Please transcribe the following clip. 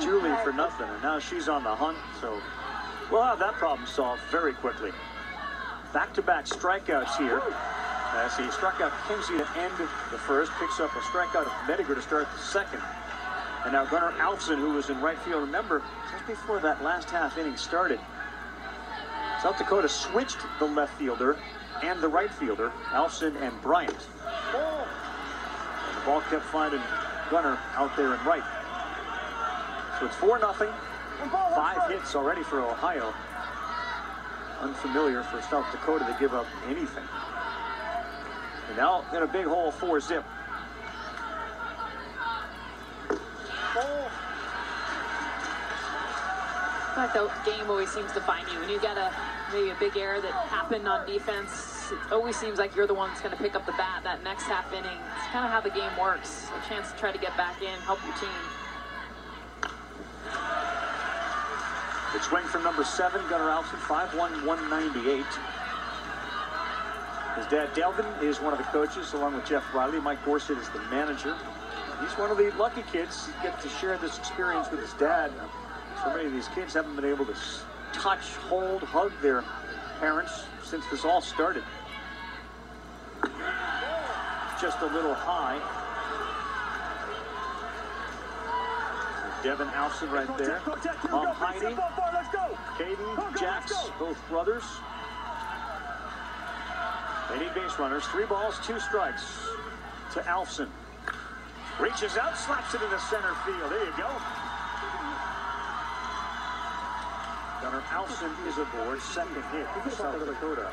Julie for nothing, and now she's on the hunt, so we'll have that problem solved very quickly. Back-to-back strikeouts here. As he struck out Kinsey to end the first, picks up a strikeout of Mediger to start the second. And now Gunnar Alfson, who was in right field, remember, just before that last half inning started, South Dakota switched the left fielder and the right fielder, Alfson and Bryant. And the ball kept finding Gunnar out there in right. So it's 4 nothing. Five hits already for Ohio. Unfamiliar for South Dakota to give up anything. And now in a big hole, four zip. I feel like the game always seems to find you when you get a maybe a big error that happened on defense. It always seems like you're the one that's going to pick up the bat that next half inning. It's kind of how the game works. A chance to try to get back in, help your team. The swing from number seven, Gunnar Alfson, 5'1", 198. His dad, Delvin, is one of the coaches, along with Jeff Riley. Mike Dorsett is the manager. He's one of the lucky kids to get to share this experience with his dad. So many of these kids haven't been able to touch, hold, hug their parents since this all started. Just a little high. Devin Alfson right there. Um, Heidi, Caden, Jax, both brothers. They need base runners. Three balls, two strikes to Alfson. Reaches out, slaps it into center field. There you go. Gunnar Alfson is aboard, second hit South Dakota.